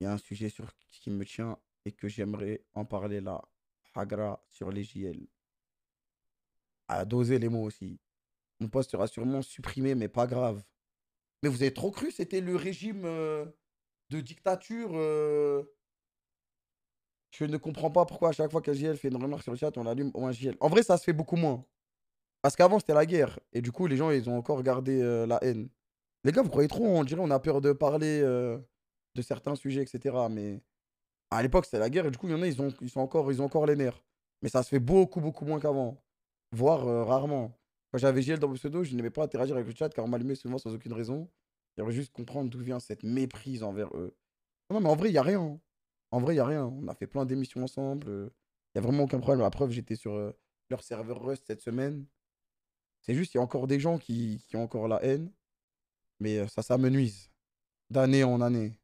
il y a un sujet sur qui me tient et que j'aimerais en parler là. Hagra sur les JL. À doser les mots aussi. Mon poste sera sûrement supprimé, mais pas grave. Mais vous avez trop cru, c'était le régime euh, de dictature. euh, Je ne comprends pas pourquoi à chaque fois qu'un JL fait une remarque sur le chat, on allume au un JL. En vrai, ça se fait beaucoup moins. Parce qu'avant, c'était la guerre. Et du coup, les gens, ils ont encore gardé euh, la haine. Les gars, vous croyez trop, on dirait on a peur de parler de certains sujets, etc. Mais à l'époque, c'était la guerre. Et du coup, il y en a, ils, ont, ils, sont encore, ils ont encore les nerfs. Mais ça se fait beaucoup, beaucoup moins qu'avant. Voire euh, rarement. Quand j'avais JL dans mon pseudo, je n'aimais pas interagir avec le chat car on m'allumait souvent sans aucune raison. J'aimerais juste comprendre d'où vient cette méprise envers eux. Non, mais en vrai, il n'y a rien. En vrai, il n'y a rien. On a fait plein d'émissions ensemble. Il n'y a vraiment aucun problème. La preuve, j'étais sur euh, leur serveur Rust cette semaine. C'est juste, il y a encore des gens qui, qui ont encore la haine. Mais euh, ça, ça me nuise. D'année en année.